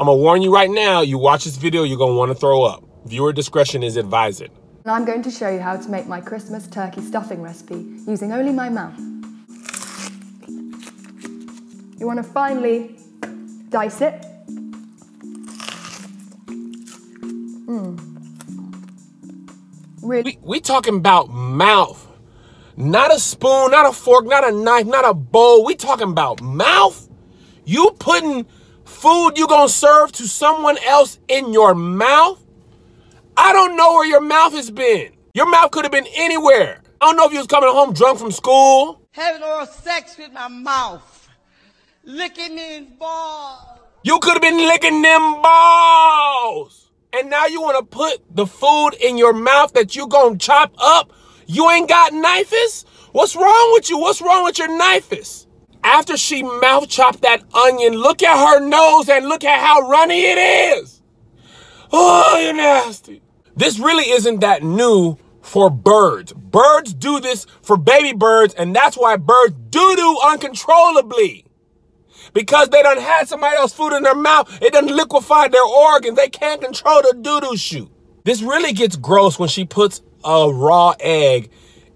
I'm gonna warn you right now, you watch this video, you're gonna wanna throw up. Viewer discretion is advised. And I'm going to show you how to make my Christmas turkey stuffing recipe using only my mouth. You want to finely dice it. Hmm. Really? We, we talking about mouth. Not a spoon, not a fork, not a knife, not a bowl. We talking about mouth. You putting food you gonna serve to someone else in your mouth? I don't know where your mouth has been. Your mouth could have been anywhere. I don't know if you was coming home drunk from school. having oral sex with my mouth, licking his balls. You could have been licking them balls. And now you want to put the food in your mouth that you gonna chop up? You ain't got knifes? What's wrong with you? What's wrong with your knifes? After she mouth chopped that onion, look at her nose and look at how runny it is. Oh, you're nasty. This really isn't that new for birds. Birds do this for baby birds, and that's why birds doo-doo uncontrollably. Because they done had somebody else food in their mouth, it done liquefied their organs. They can't control the doo-doo shoot. This really gets gross when she puts a raw egg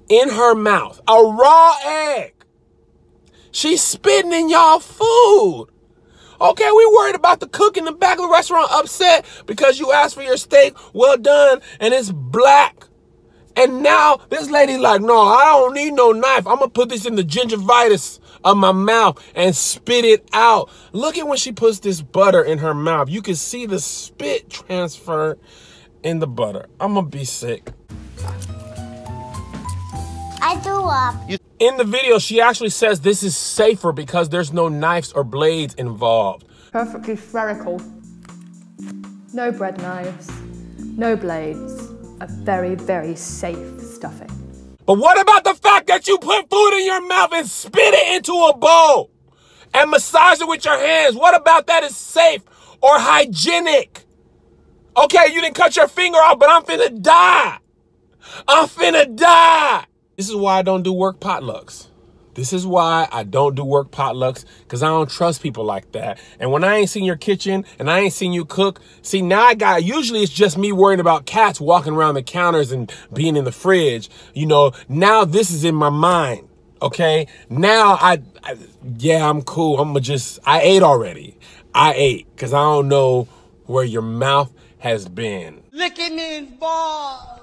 in her mouth. A raw egg. She's spitting in y'all food. Okay, we worried about the cook in the back of the restaurant upset because you asked for your steak well done and it's black. And now this lady like, no, I don't need no knife. I'm gonna put this in the gingivitis of my mouth and spit it out. Look at when she puts this butter in her mouth. You can see the spit transfer in the butter. I'm gonna be sick. I threw up. Uh, In the video, she actually says this is safer because there's no knives or blades involved. Perfectly spherical. No bread knives, no blades. A very, very safe stuffing. But what about the fact that you put food in your mouth and spit it into a bowl and massage it with your hands? What about that is safe or hygienic? Okay, you didn't cut your finger off, but I'm finna die. I'm finna die. This is why I don't do work potlucks. This is why I don't do work potlucks because I don't trust people like that. And when I ain't seen your kitchen and I ain't seen you cook, see, now I got, usually it's just me worrying about cats walking around the counters and being in the fridge. You know, now this is in my mind. Okay. Now I, I yeah, I'm cool. I'm just, I ate already. I ate because I don't know where your mouth has been. Licking his balls.